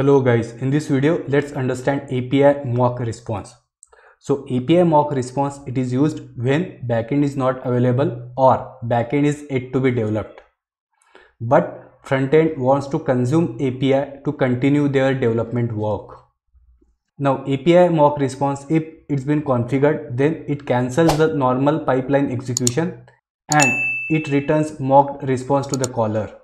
Hello guys, in this video let's understand API mock response. So API mock response it is used when backend is not available or backend is yet to be developed. But frontend wants to consume API to continue their development work. Now API mock response if it's been configured then it cancels the normal pipeline execution and it returns mocked response to the caller.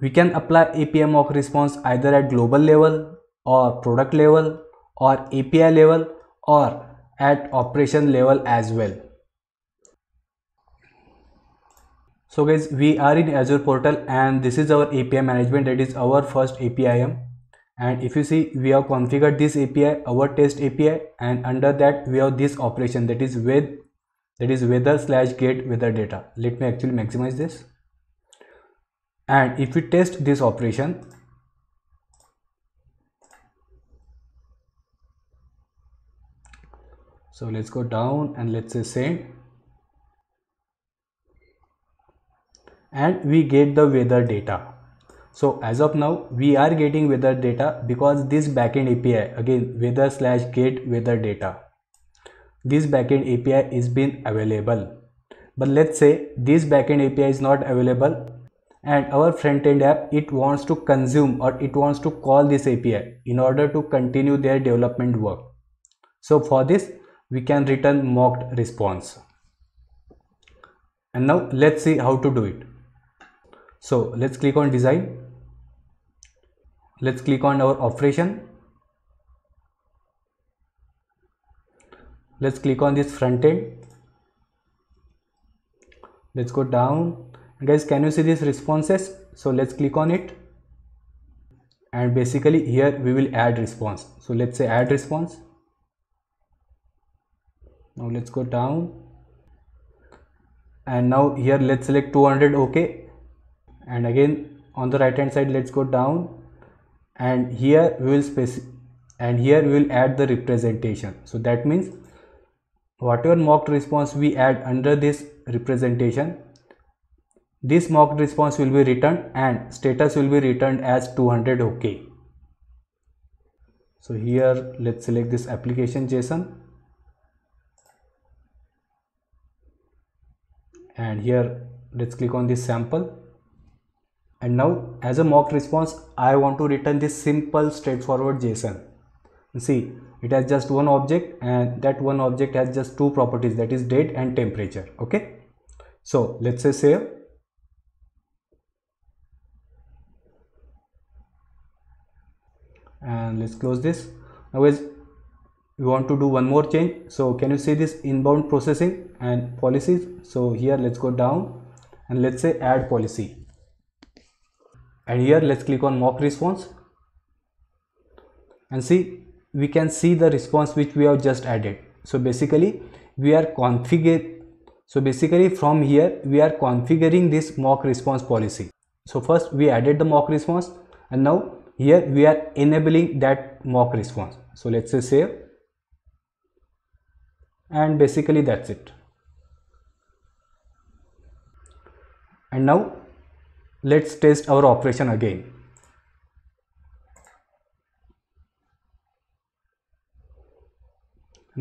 We can apply API mock response either at global level or product level or API level or at operation level as well. So guys, we are in Azure portal and this is our API management that is our first APIM and if you see we have configured this API, our test API and under that we have this operation that is with that is weather slash get weather data. Let me actually maximize this and if we test this operation so let's go down and let's say send and we get the weather data. So as of now we are getting weather data because this backend api again weather slash get weather data. This backend api is been available. But let's say this backend api is not available and our front-end app it wants to consume or it wants to call this API in order to continue their development work. So for this we can return mocked response. And now let's see how to do it. So let's click on design. Let's click on our operation. Let's click on this front end. Let's go down guys can you see these responses? So let's click on it. And basically here we will add response. So let's say add response. Now let's go down. And now here let's select 200 ok and again on the right hand side let's go down. And here we will spec and here we will add the representation. So that means whatever mocked response we add under this representation this mock response will be returned and status will be returned as 200 OK. So here let's select this application JSON and here let's click on this sample and now as a mock response I want to return this simple straightforward JSON. See it has just one object and that one object has just two properties that is date and temperature okay. So let's say save and let's close this. Now is we want to do one more change. So can you see this inbound processing and policies? So here let's go down and let's say add policy. And here let's click on mock response. And see we can see the response which we have just added. So basically we are configure so basically from here we are configuring this mock response policy. So first we added the mock response. And now here we are enabling that mock response. So let's say save. And basically that's it. And now let's test our operation again.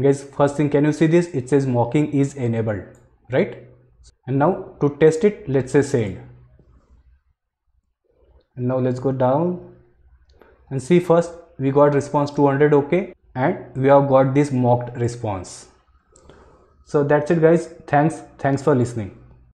Guys first thing can you see this? It says mocking is enabled right? And now to test it let's say send. And now let's go down and see first we got response 200 okay? And we have got this mocked response. So that's it guys. Thanks. Thanks for listening